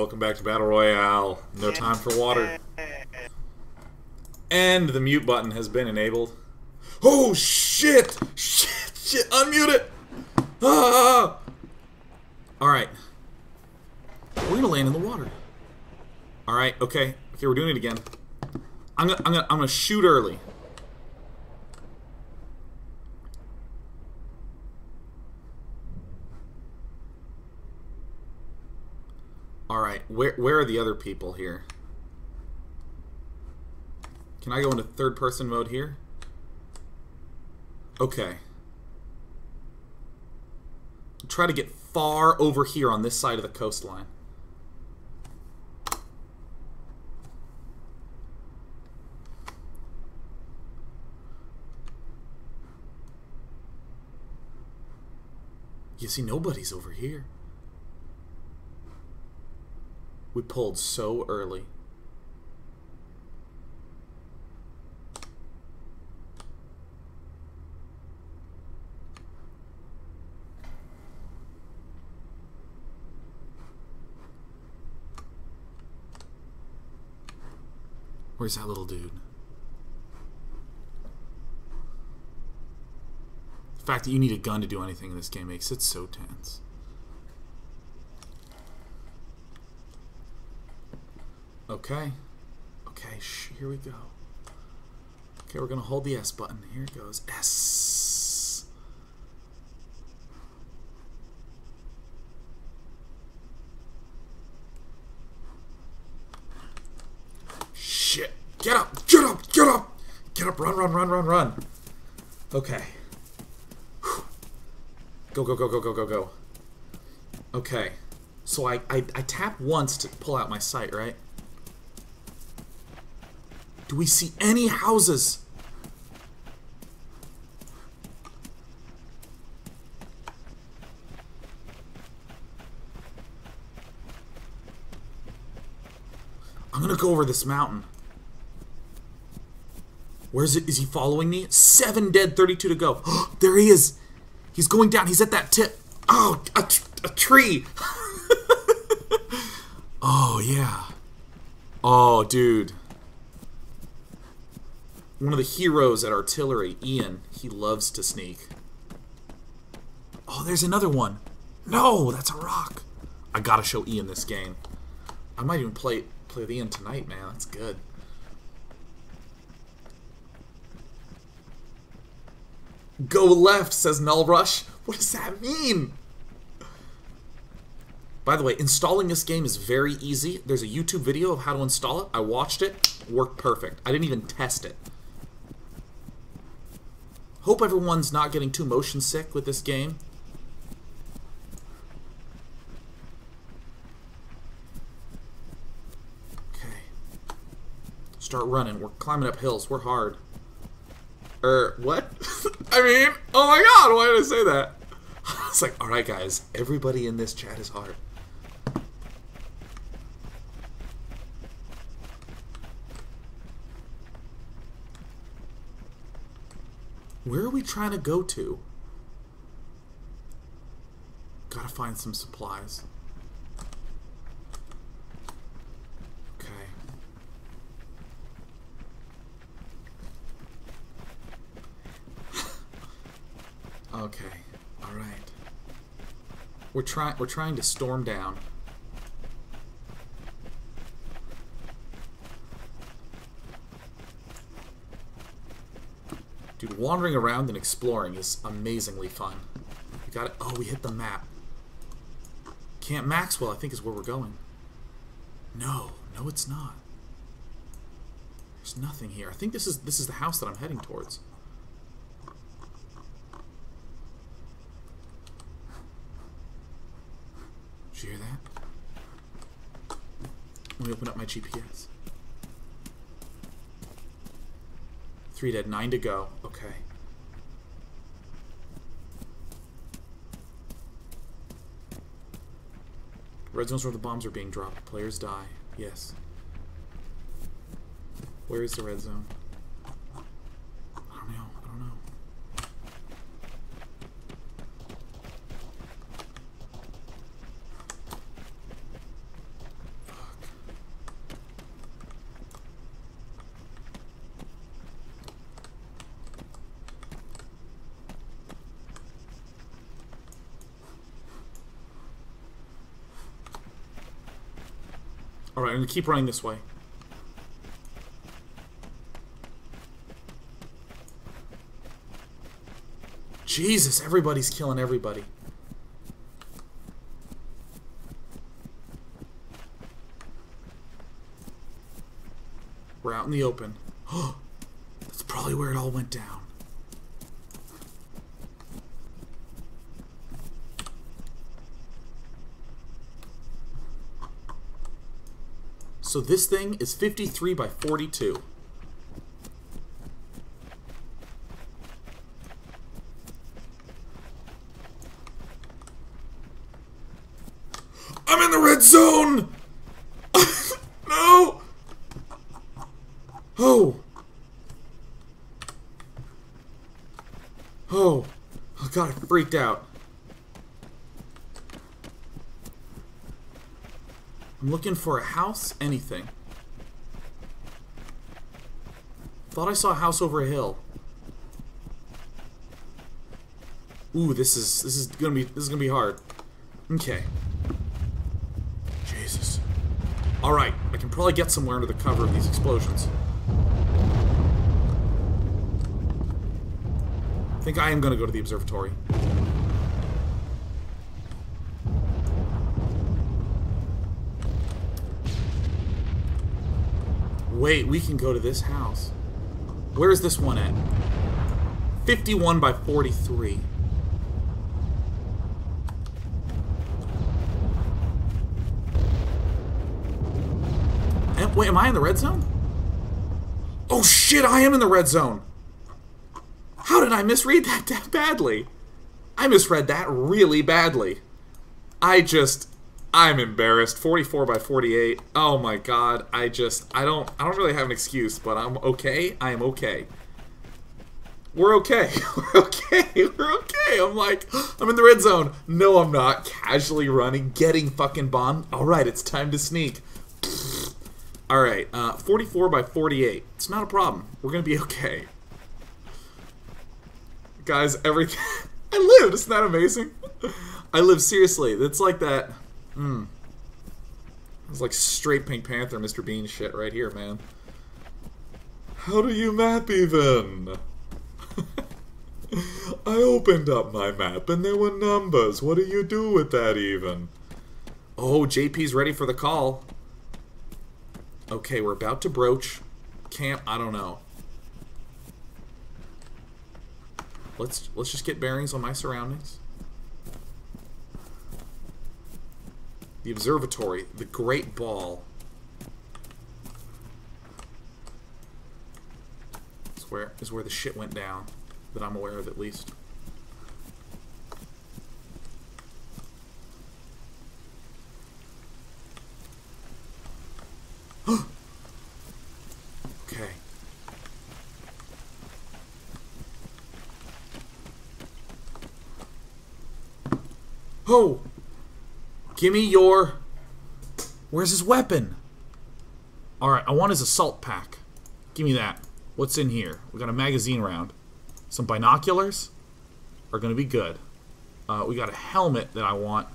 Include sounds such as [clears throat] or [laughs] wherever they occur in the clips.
Welcome back to Battle Royale. No time for water. And the mute button has been enabled. Oh shit! Shit! Shit! Unmute it! Ah! Alright. We're gonna land in the water. Alright, okay. Okay, we're doing it again. I'm gonna I'm gonna I'm gonna shoot early. Alright, where where are the other people here? Can I go into third person mode here? Okay. Try to get far over here on this side of the coastline. You see, nobody's over here. We pulled so early. Where's that little dude? The fact that you need a gun to do anything in this game makes it so tense. Okay. Okay, shh, here we go. Okay, we're gonna hold the S button. Here it goes. S. Shit. Get up! Get up! Get up! Get up! Run, run, run, run, run! Okay. Go, go, go, go, go, go, go. Okay. So I, I, I tap once to pull out my sight, right? Do we see any houses? I'm gonna go over this mountain. Where's it? Is he following me? Seven dead, 32 to go. [gasps] there he is. He's going down. He's at that tip. Oh, a, a tree. [laughs] oh, yeah. Oh, dude. One of the heroes at artillery, Ian, he loves to sneak. Oh, there's another one. No, that's a rock. I gotta show Ian this game. I might even play play with Ian tonight, man. That's good. Go left, says Null Rush. What does that mean? By the way, installing this game is very easy. There's a YouTube video of how to install it. I watched it. Worked perfect. I didn't even test it. Hope everyone's not getting too motion sick with this game. Okay. Start running. We're climbing up hills. We're hard. Er, what? [laughs] I mean, oh my god, why did I say that? [laughs] It's like, alright guys, everybody in this chat is hard. Where are we trying to go to? Gotta find some supplies. Okay. [laughs] okay. All right. We're trying we're trying to storm down. Wandering around and exploring is amazingly fun. We got it. Oh, we hit the map. Camp Maxwell, I think, is where we're going. No, no, it's not. There's nothing here. I think this is this is the house that I'm heading towards. Did you hear that? Let me open up my GPS. Three dead, nine to go. Okay. Red zone's where the bombs are being dropped. Players die. Yes. Where is the red zone? I don't know. I don't know. Alright, I'm gonna keep running this way. Jesus, everybody's killing everybody. We're out in the open. [gasps] That's probably where it all went down. So this thing is 53 by 42. I'm in the red zone! [laughs] no! Oh! Oh. Oh god, I freaked out. I'm looking for a house, anything. Thought I saw a house over a hill. Ooh, this is this is gonna be this is gonna be hard. Okay. Jesus. Alright, I can probably get somewhere under the cover of these explosions. I think I am gonna go to the observatory. Wait, we can go to this house. Where's this one at? 51 by 43. Am, wait, am I in the red zone? Oh shit, I am in the red zone! How did I misread that [laughs] that badly? I misread that really badly. I just I'm embarrassed. 44 by 48. Oh my god. I just I don't I don't really have an excuse, but I'm okay. I am okay. We're okay. [laughs] We're okay. We're okay. I'm like, I'm in the red zone. No, I'm not. Casually running, getting fucking bombed. Alright, it's time to sneak. Alright, uh, 44 by 48. It's not a problem. We're gonna be okay. Guys, everything. [laughs] I lived. Isn't that amazing? I live seriously. It's like that. Hmm. It's like straight Pink Panther, Mr. Bean shit right here, man. How do you map even? [laughs] I opened up my map and there were numbers. What do you do with that even? Oh, JP's ready for the call. Okay, we're about to broach. Camp, I don't know. Let's let's just get bearings on my surroundings. The observatory, the Great Ball. Is where is where the shit went down that I'm aware of at least. [gasps] okay. Oh! Give me your... Where's his weapon? Alright, I want his assault pack. Give me that. What's in here? We got a magazine round. Some binoculars are going to be good. Uh, we got a helmet that I want.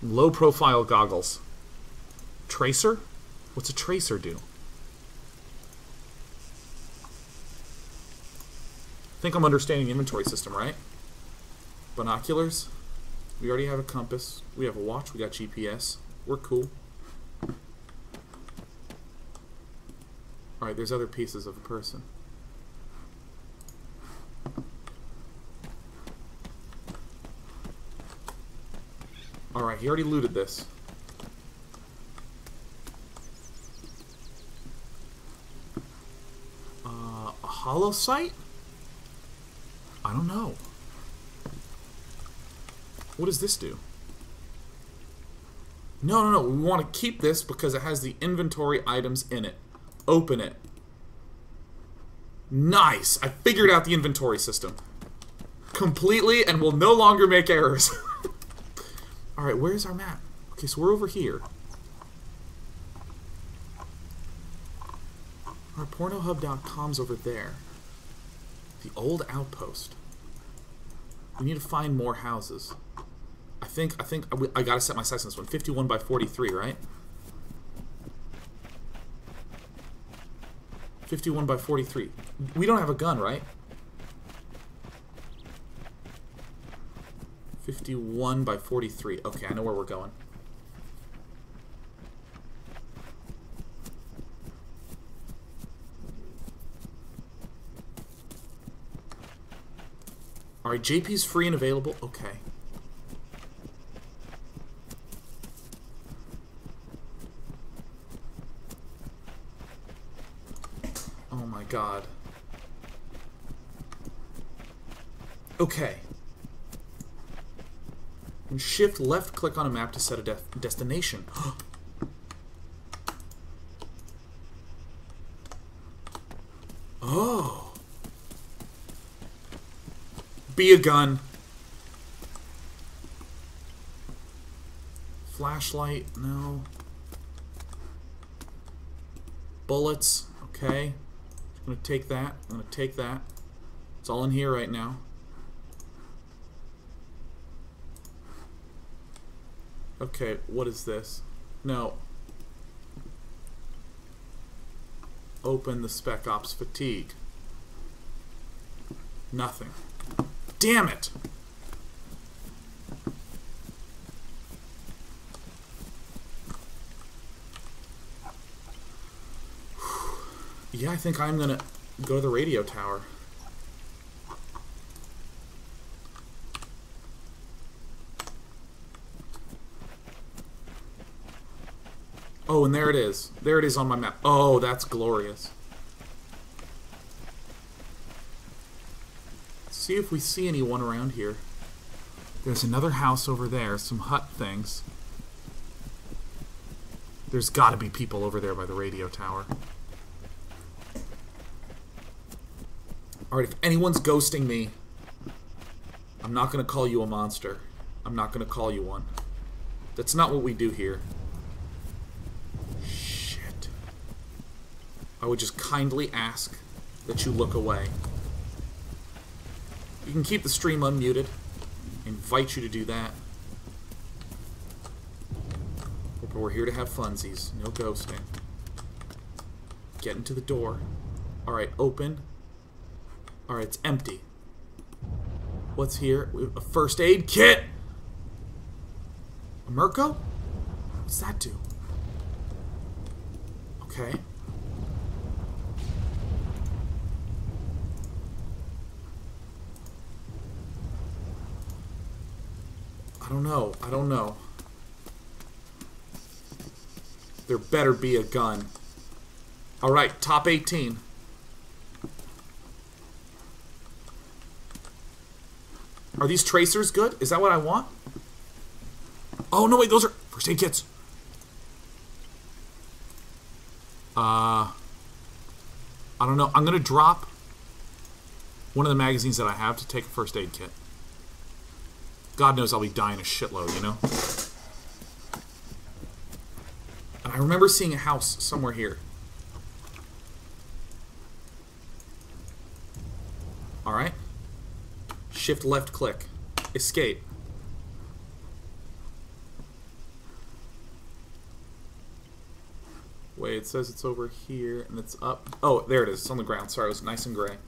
Some low-profile goggles. Tracer? What's a tracer do? I think I'm understanding the inventory system, right? Binoculars. We already have a compass. We have a watch. We got GPS. We're cool. Alright, there's other pieces of a person. Alright, he already looted this. Uh, a holo sight? I don't know. What does this do? No, no, no. We want to keep this because it has the inventory items in it. Open it. Nice! I figured out the inventory system. Completely and will no longer make errors. [laughs] Alright, where's our map? Okay, so we're over here. Our pornohub.com's over there. The old outpost. We need to find more houses. I think I think I, I gotta set my sights on this one. 51 by 43, right? 51 by 43. We don't have a gun, right? 51 by 43. Okay, I know where we're going. Alright, JP's free and available. Okay. My god. Okay. And shift left click on a map to set a de destination. [gasps] oh. Be a gun. Flashlight, no. Bullets, okay. I'm gonna take that. I'm gonna take that. It's all in here right now. Okay, what is this? No. Open the Spec Ops Fatigue. Nothing. Damn it! Yeah, I think I'm gonna go to the radio tower. Oh, and there it is. There it is on my map. Oh, that's glorious. Let's see if we see anyone around here. There's another house over there, some hut things. There's gotta be people over there by the radio tower. Alright, if anyone's ghosting me, I'm not gonna call you a monster. I'm not gonna call you one. That's not what we do here. Shit. I would just kindly ask that you look away. You can keep the stream unmuted. I invite you to do that. But we're here to have funsies. No ghosting. Get into the door. Alright, open. Alright, it's empty. What's here? A first aid kit! A Mirko? What's that do? Okay. I don't know. I don't know. There better be a gun. Alright, top 18. Are these tracers good? Is that what I want? Oh, no, wait, those are first aid kits. Uh, I don't know. I'm going to drop one of the magazines that I have to take a first aid kit. God knows I'll be dying a shitload, you know? And I remember seeing a house somewhere here. Alright. Shift left click. Escape. Wait, it says it's over here and it's up. Oh, there it is. It's on the ground. Sorry, it was nice and gray.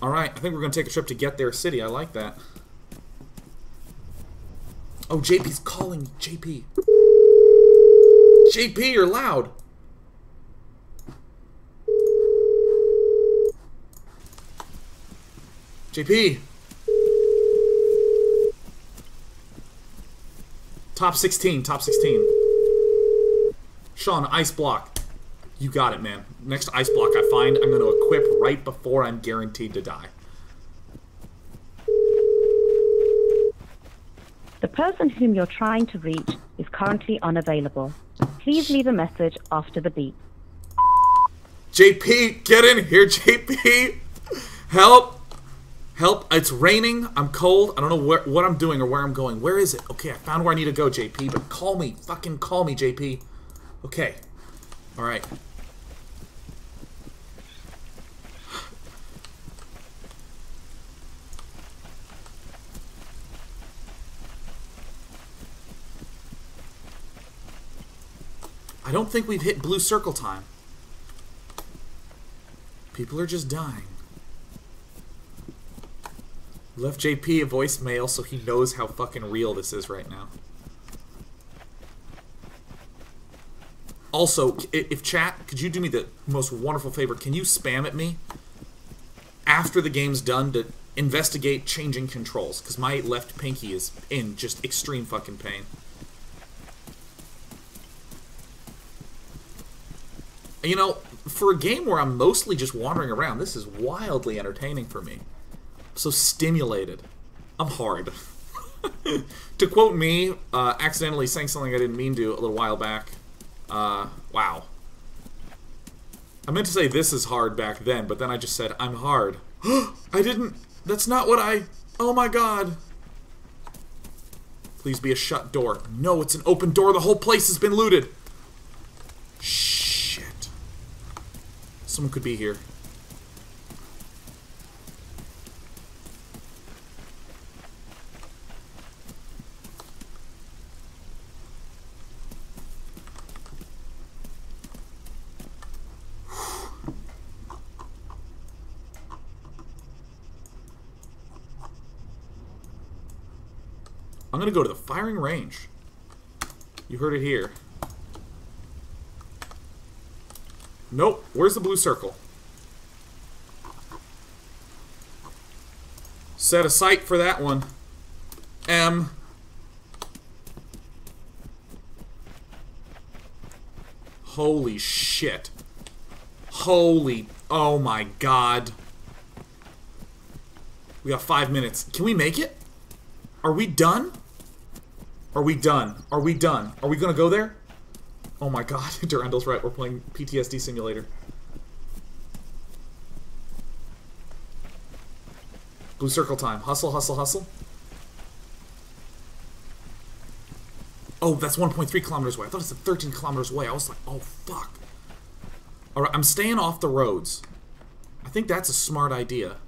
Alright, I think we're going to take a trip to Get There City. I like that. Oh, JP's calling. JP. JP, you're loud. JP. Top 16, top 16. Sean, ice block. You got it, man. Next ice block I find, I'm going to equip right before I'm guaranteed to die. The person whom you're trying to reach is currently unavailable. Please leave a message after the beep. JP, get in here, JP. Help. Help. It's raining. I'm cold. I don't know where, what I'm doing or where I'm going. Where is it? Okay, I found where I need to go, JP. But call me. Fucking call me, JP. Okay. Alright. I don't think we've hit blue circle time. People are just dying. Left JP a voicemail so he knows how fucking real this is right now. Also, if chat, could you do me the most wonderful favor? Can you spam at me after the game's done to investigate changing controls? Because my left pinky is in just extreme fucking pain. You know, for a game where I'm mostly just wandering around, this is wildly entertaining for me. So stimulated. I'm hard. [laughs] to quote me, uh, accidentally saying something I didn't mean to a little while back. Uh, wow. I meant to say this is hard back then, but then I just said I'm hard. [gasps] I didn't. That's not what I. Oh my god. Please be a shut door. No, it's an open door. The whole place has been looted. Shit. Someone could be here. Firing range. You heard it here. Nope. Where's the blue circle? Set a sight for that one. M. Holy shit. Holy. Oh my god. We got five minutes. Can we make it? Are we done? Are we done? Are we done? Are we gonna go there? Oh my god, [laughs] Durandal's right, we're playing PTSD Simulator. Blue circle time. Hustle, hustle, hustle. Oh, that's 1.3 kilometers away. I thought it said 13 kilometers away. I was like, oh, fuck. Alright, I'm staying off the roads. I think that's a smart idea.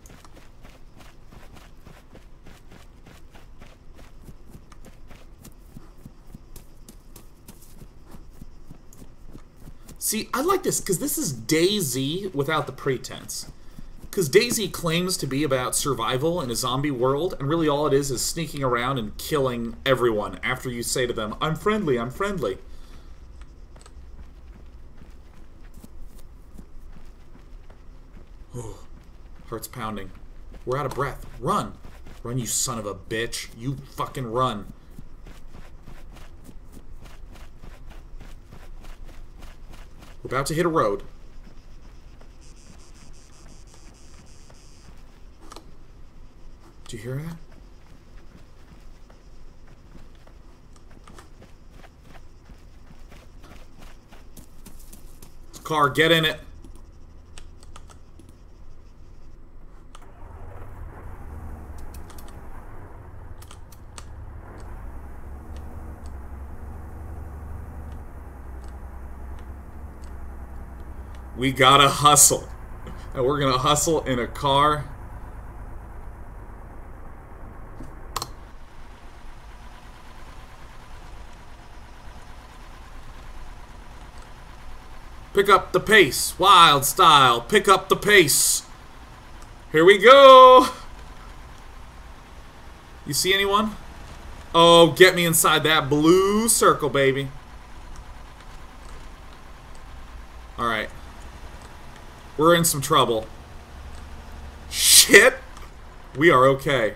See, I like this because this is DayZ without the pretense. Because DayZ claims to be about survival in a zombie world, and really all it is is sneaking around and killing everyone after you say to them, I'm friendly, I'm friendly. Oh, heart's pounding. We're out of breath. Run! Run, you son of a bitch. You fucking run. We're about to hit a road. Do you hear that? Car, get in it. We gotta hustle. And we're gonna hustle in a car. Pick up the pace. Wild style. Pick up the pace. Here we go. You see anyone? Oh, get me inside that blue circle, baby. Alright. We're in some trouble. Shit! We are okay.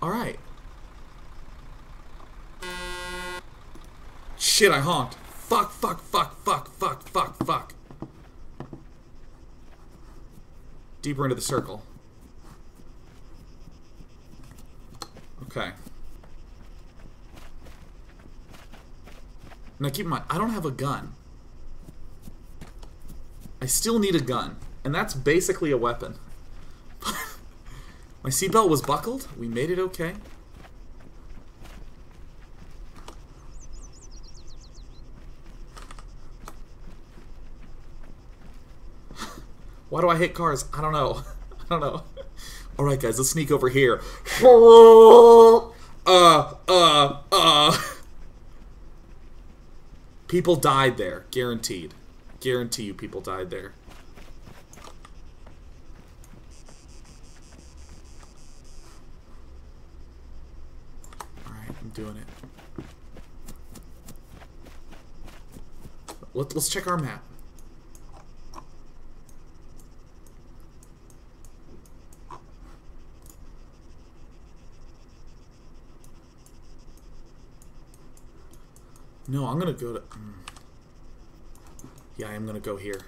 Alright. Shit, I honked. Fuck, fuck, fuck, fuck, fuck, fuck, fuck. Deeper into the circle. Okay. Now keep in mind, I don't have a gun. I still need a gun, and that's basically a weapon. [laughs] My seatbelt was buckled. We made it okay. [laughs] Why do I hit cars? I don't know. [laughs] I don't know. All right, guys, let's sneak over here. Uh, uh, uh. People died there, guaranteed guarantee you people died there. Alright, I'm doing it. Let, let's check our map. No, I'm gonna go to... Mm. Yeah, I am gonna go here.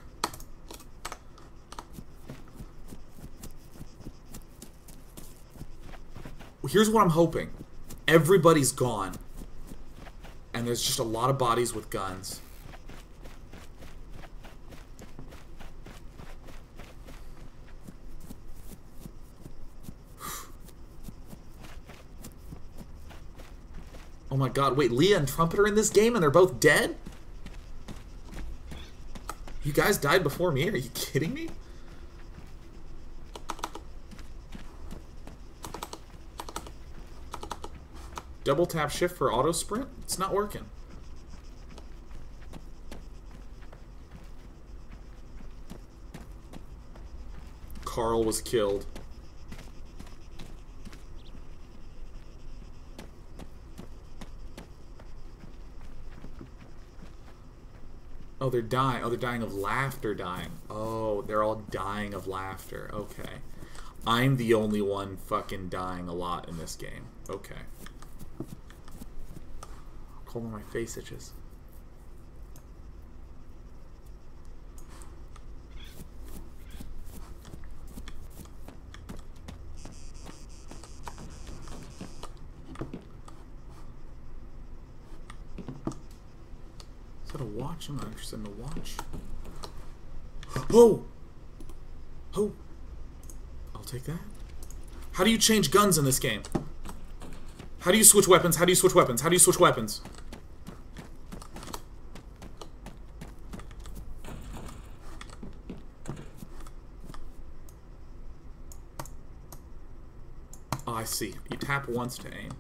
Here's what I'm hoping. Everybody's gone. And there's just a lot of bodies with guns. [sighs] Oh my god, wait, Leah and Trumpet are in this game and they're both dead? You guys died before me? Are you kidding me? Double tap shift for auto sprint? It's not working. Carl was killed. Oh, they're dying. Oh, they're dying of laughter dying. Oh, they're all dying of laughter. Okay. I'm the only one fucking dying a lot in this game. Okay. Cold on my face itches. I'm not interested in the watch. Oh! Oh! I'll take that. How do you change guns in this game? How do you switch weapons? How do you switch weapons? How do you switch weapons? Oh, I see. You tap once to aim.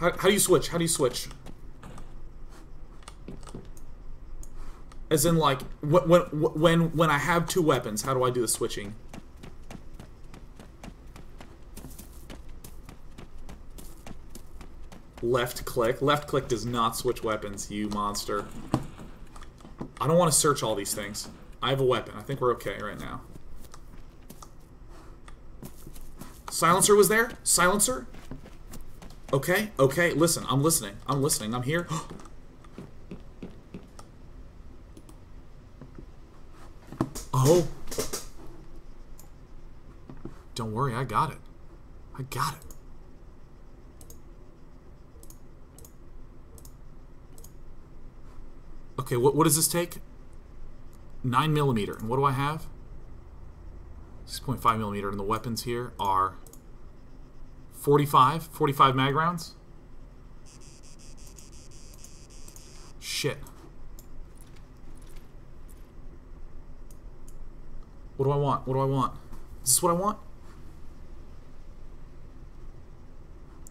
How, how do you switch? How do you switch? As in, like, when, when, when, when I have two weapons, how do I do the switching? Left click. Left click does not switch weapons, you monster. I don't want to search all these things. I have a weapon. I think we're okay right now. Silencer was there? Silencer? Okay, okay, listen, I'm listening. I'm listening. I'm here. [gasps] oh. Don't worry, I got it. I got it. Okay, what, what does this take? 9 millimeter. And what do I have? 6.5 millimeter. And the weapons here are 45? 45 mag rounds? Shit. What do I want? What do I want? Is this what I want?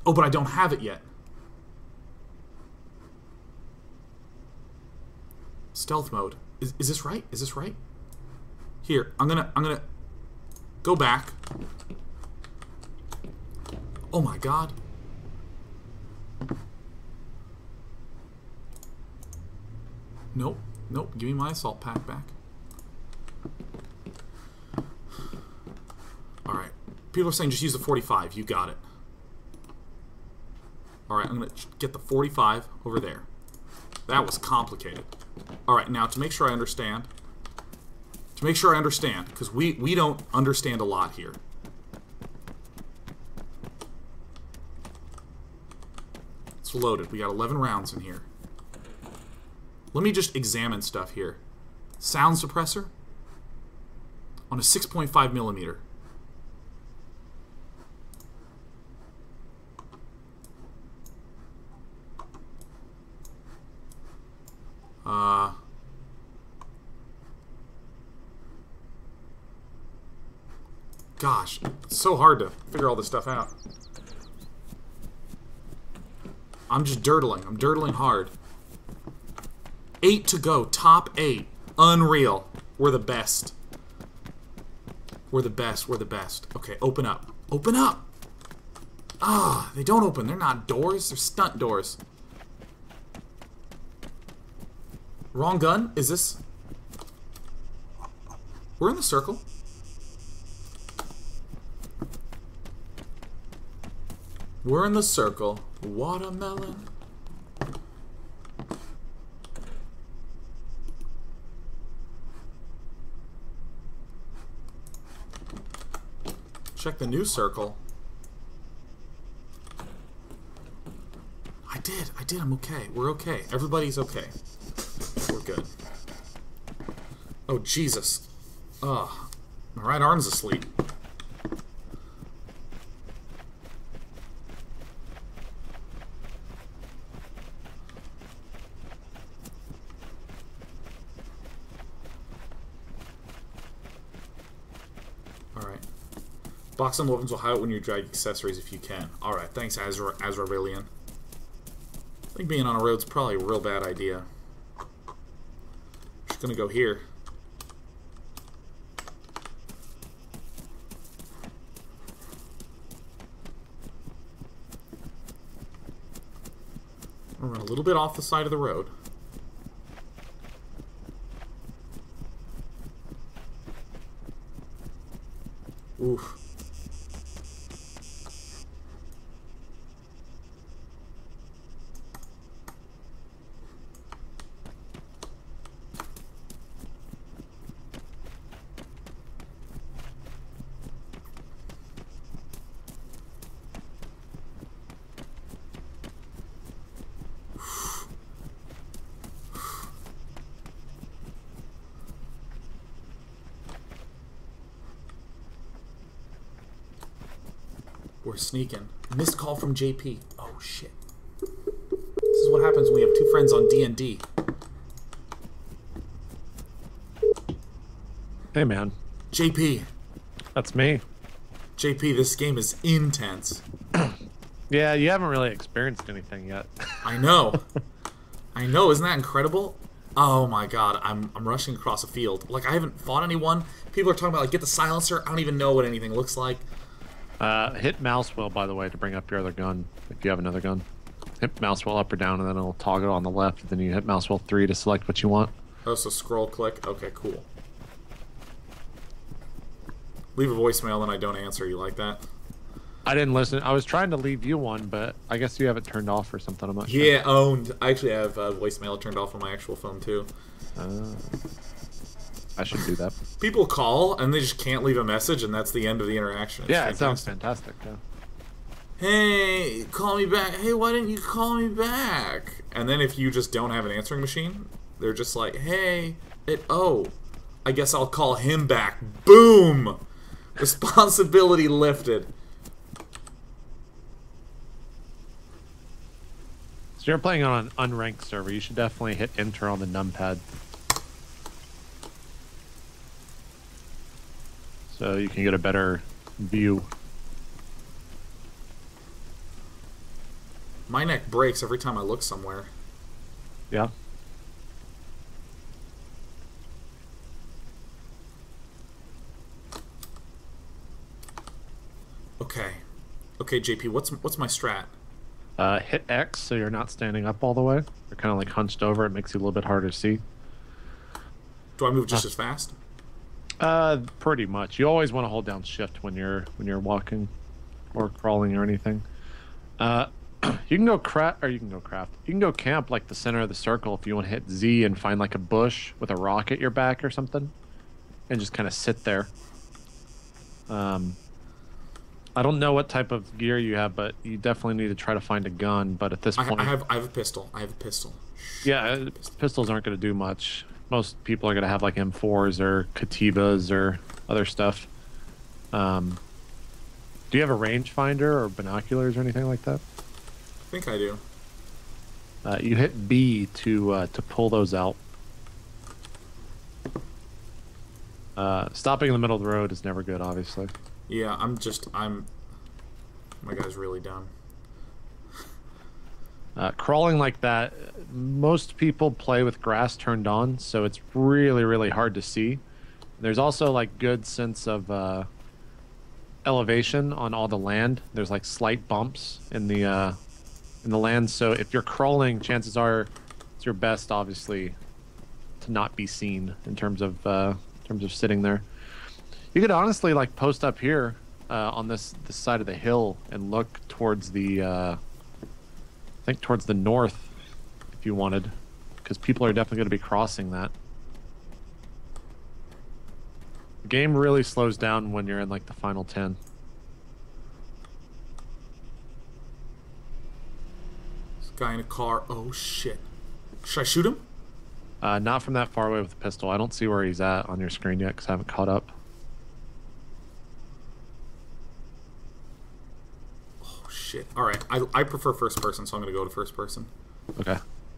Oh, but I don't have it yet. Stealth mode. Is, is this right? Is this right? Here, I'm gonna, I'm gonna go back. Oh my god. Nope. Nope. Give me my assault pack back. Alright. People are saying just use the 45. You got it. Alright, I'm going to get the 45 over there. That was complicated. Alright, now to make sure I understand. To make sure I understand, because we, we don't understand a lot here. It's loaded. We got 11 rounds in here. Let me just examine stuff here. Sound suppressor on a 6.5 millimeter. Uh, gosh, it's so hard to figure all this stuff out. I'm just dirtling. I'm dirtling hard. Eight to go. Top eight. Unreal. We're the best. We're the best. We're the best. Okay, open up. Open up! Ah, they don't open. They're not doors. They're stunt doors. Wrong gun? Is this... We're in the circle. We're in the circle. Watermelon. Check the new circle. I did. I did. I'm okay. We're okay. Everybody's okay. We're good. Oh, Jesus. Ugh. My right arm's asleep. Alright. Box and weapons will hide when you drag accessories if you can. Alright, thanks, Azra Azravillian. I think being on a road's probably a real bad idea. Just gonna go here. Run a little bit off the side of the road. Oof. We're sneaking. Missed call from JP. Oh shit. This is what happens when we have two friends on D and D. Hey, man. JP, That's me. JP, this game is intense. [clears throat] Yeah, you haven't really experienced anything yet. [laughs] I know. I know. Isn't that incredible? Oh my god, I'm I'm rushing across a field. Like I haven't fought anyone. People are talking about like get the silencer. I don't even know what anything looks like. Uh, hit mouse wheel, by the way, to bring up your other gun, if you have another gun. Hit mouse wheel up or down, and then it'll toggle on the left. And then you hit mouse wheel 3 to select what you want. Oh, so scroll click. Okay, cool. Leave a voicemail and I don't answer. You like that? I didn't listen. I was trying to leave you one, but I guess you have it turned off or something. I'm not sure. Yeah, owned. I actually have uh, voicemail turned off on my actual phone too. Uh, I should do that. People call and they just can't leave a message, and that's the end of the interaction. It's yeah, it sounds fantastic. fantastic. Yeah. Hey, call me back. Hey, why didn't you call me back? And then if you just don't have an answering machine, they're just like, hey, it. Oh, I guess I'll call him back. Boom. [laughs] Responsibility lifted. So you're playing on an unranked server. You should definitely hit enter on the numpad. So you can get a better view. My neck breaks every time I look somewhere. Yeah. Okay. Okay, JP, what's what's my strat? Uh, hit X so you're not standing up all the way. You're kind of like hunched over. It makes you a little bit harder to see. Do I move just as fast? Uh, pretty much. You always want to hold down Shift when you're when you're walking, or crawling or anything. Uh, [clears throat] you can go craft or you can go craft. You can go camp like the center of the circle if you want to hit Z and find like a bush with a rock at your back or something, and just kind of sit there. Um, I don't know what type of gear you have, but you definitely need to try to find a gun. But at this I, point, I have I have a pistol. I have a pistol. yeah, uh, pistols aren't going to do much. Most people are going to have like M4s or Katibas or other stuff. Um, do you have a rangefinder or binoculars or anything like that? I think I do. Uh, you hit B to uh, to pull those out. Uh, stopping in the middle of the road is never good, obviously. Yeah, I'm just I'm. My guy's really dumb. Uh, crawling like that, most people play with grass turned on, so it's really, really hard to see. There's also like good sense of uh, elevation on all the land. There's like slight bumps in the uh, in the land. So if you're crawling, chances are it's your best, obviously, to not be seen in terms of uh, in terms of sitting there. You could honestly like post up here uh, on this this side of the hill and look towards the uh, think towards the north if you wanted, because people are definitely going to be crossing that. The game really slows down when you're in like the final ten. This guy in a car. Oh shit. Should I shoot him? Uh, not from that far away with the pistol. I don't see where he's at on your screen yet because I haven't caught up. Oh shit. All right. I, I prefer first person, so I'm gonna go to first person. Okay.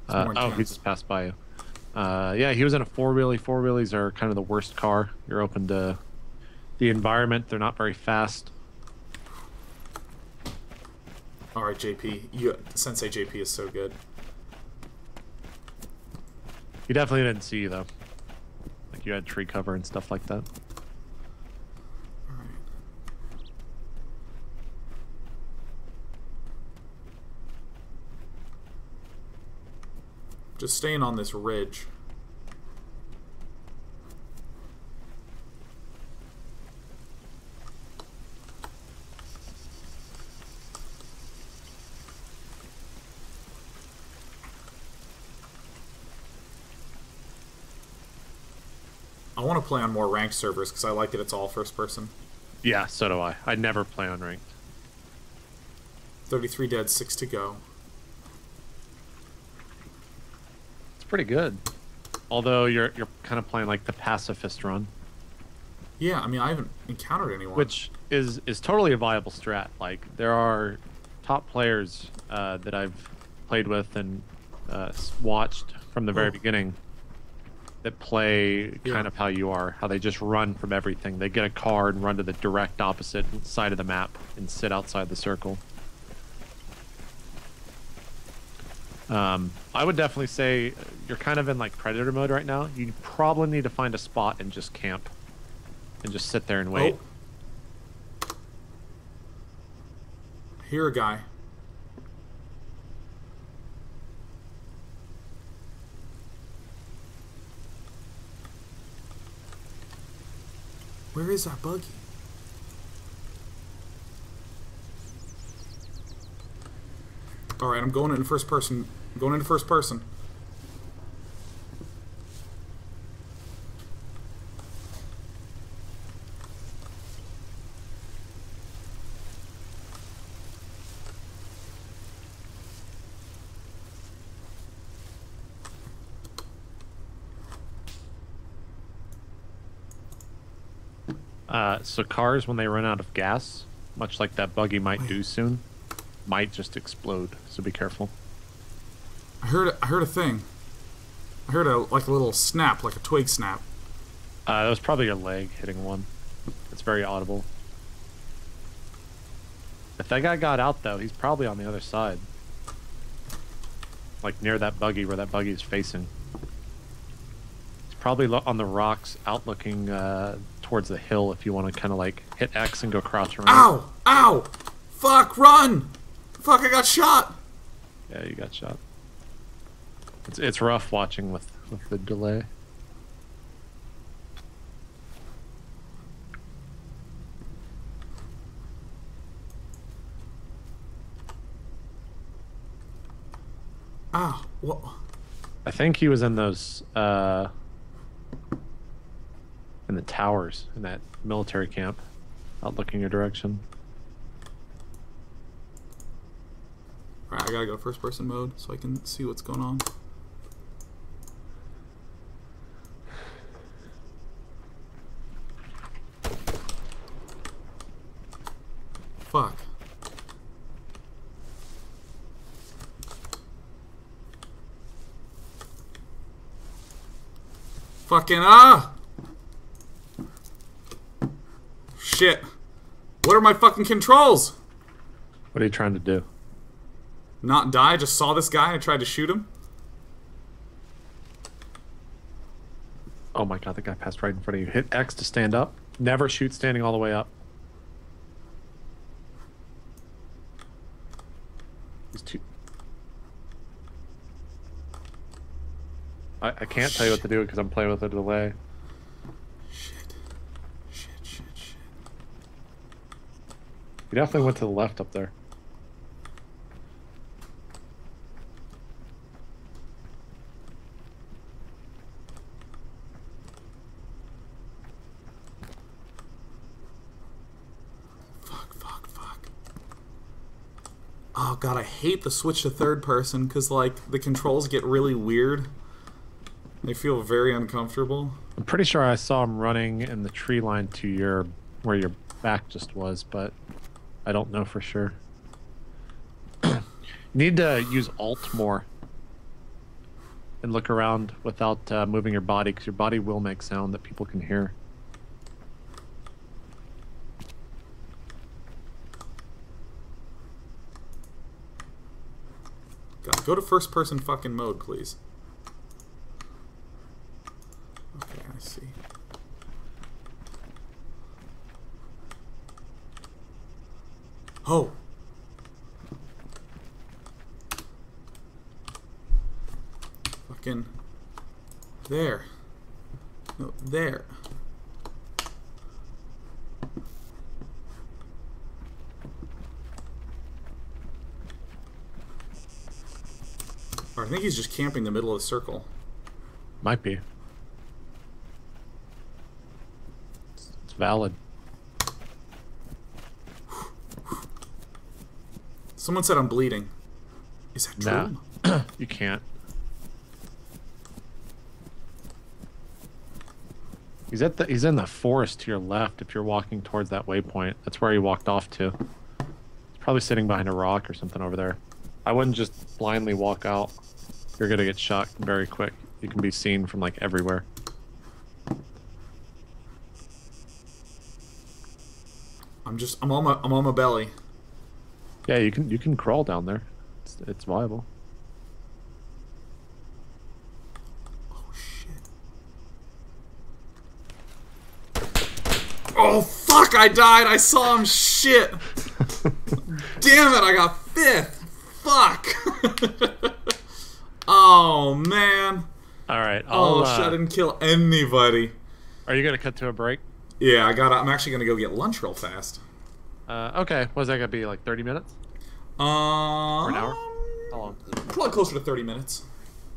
Uh, oh, he just passed by you. Uh, yeah, he was in a four wheelie. Four wheelies are kind of the worst car. You're open to the environment. They're not very fast. All right, JP. You Sensei JP is so good. He definitely didn't see you though. Like you had tree cover and stuff like that. Just staying on this ridge. I want to play on more ranked servers because I like that it's all first person. Yeah, so do I. I never play on ranked. 33 dead, 6 to go. It's pretty good. Although you're you're kind of playing like the pacifist run, Yeah, I mean, I haven't encountered anyone. which is is totally a viable strat. Like there are top players uh, that I've played with and uh, watched from the very Oh. beginning that play Yeah. kind of how you are, how they just run from everything. They get a card and run to the direct opposite side of the map and sit outside the circle. Um, I would definitely say you're kind of in like predator mode right now. You probably need to find a spot and just camp and just sit there and wait. Oh. Here a guy. Where is our buggy? All right, I'm going in first person. I'm going into first person. Uh, so cars, when they run out of gas, much like that buggy might do soon, might just explode. So be careful. I heard. I heard a thing. I heard a like a little snap, like a twig snap. Uh, that was probably your leg hitting one. It's very audible. If that guy got out though, he's probably on the other side. Like near that buggy where that buggy is facing. He's probably lo- on the rocks out looking uh, towards the hill if you want to kind of like hit X and go crouch around. Ow! Ow! Fuck! Run! Fuck! I got shot. Yeah, you got shot. It's, it's rough watching with, with the delay. Ow! What? I think he was in those uh in the towers in that military camp out looking your direction. Alright, I gotta go first person mode so I can see what's going on. Fuck. Fucking ah! Shit. What are my fucking controls? What are you trying to do? Not die, I just saw this guy and I tried to shoot him. Oh my god, the guy passed right in front of you. Hit X to stand up. Never shoot standing all the way up. I, I can't tell you what to do because I'm playing with a delay. Shit. Shit, shit, shit. He definitely went to the left up there. Fuck, fuck, fuck. Oh god, I hate the switch to third person because like the controls get really weird. They feel very uncomfortable. I'm pretty sure I saw him running in the tree line to your where your back just was, but I don't know for sure. you [clears throat] need to use Alt more and look around without uh, moving your body, because your body will make sound that people can hear. God, go to first person fucking mode, please. Okay, I see. Oh. Fucking there. No, there. I think he's just camping the middle of the circle. Might be. It's, valid. Someone said I'm bleeding. Is that true? Nah, [clears throat] you can't. He's at the he's in the forest to your left if you're walking towards that waypoint. That's where he walked off to. He's probably sitting behind a rock or something over there. I wouldn't just blindly walk out. You're gonna get shot very quick. You can be seen from like everywhere. I'm just I'm on my I'm on my belly. Yeah, you can you can crawl down there. It's, it's viable. Oh shit. Oh fuck! I died. I saw him. Shit. [laughs] Damn it! I got fifth. Fuck. [laughs] oh man. All right. I'll, Oh uh, shit! I didn't kill anybody. Are you gonna cut to a break? Yeah, I got. I'm actually gonna go get lunch real fast. Uh, okay. Was that gonna be like 30 minutes? Um, an hour? How long? Probably closer to 30 minutes.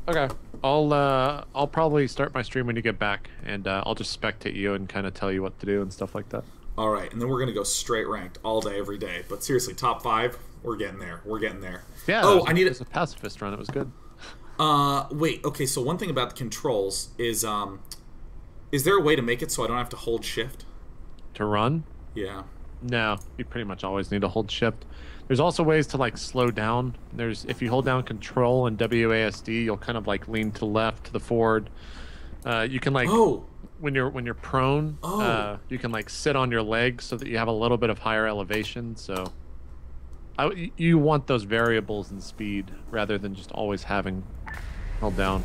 Okay. I'll uh I'll probably start my stream when you get back, and uh, I'll just spectate you and kind of tell you what to do and stuff like that. All right, and then we're gonna go straight ranked all day, every day. But seriously, top five, we're getting there. We're getting there. Yeah. Oh, was- I need it it. was a pacifist run. It was good. Uh, wait. Okay, so one thing about the controls is, um, is there a way to make it so I don't have to hold shift? To run? Yeah. No, you pretty much always need to hold shift. There's also ways to like slow down. There's if you hold down control and WASD, you'll kind of like lean to the left, to the forward. Uh, you can like Oh. when you're when you're prone, Oh. uh, you can like sit on your legs so that you have a little bit of higher elevation. So, I you want those variables in speed rather than just always having held down.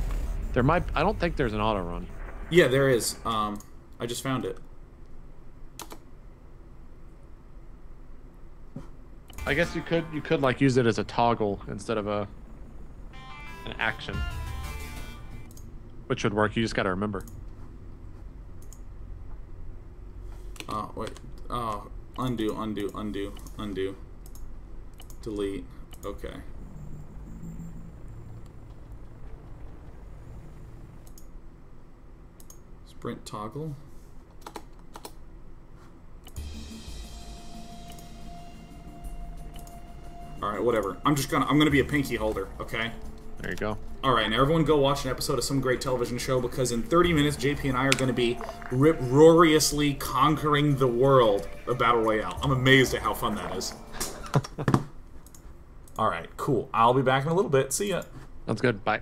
There might I don't think there's an auto run. Yeah, there is. Um, I just found it. I guess you could you could like use it as a toggle instead of a an action, which would work. You just got to remember. Oh wait. Oh, undo, undo, undo, undo. Delete. Okay. Sprint toggle. All right, whatever. I'm just gonna I'm gonna be a pinky holder, okay? There you go. All right, now everyone go watch an episode of some great television show because in 30 minutes, JP and I are going to be rip-roariously conquering the world of Battle Royale. I'm amazed at how fun that is. [laughs] All right, cool. I'll be back in a little bit. See ya. Sounds good. Bye.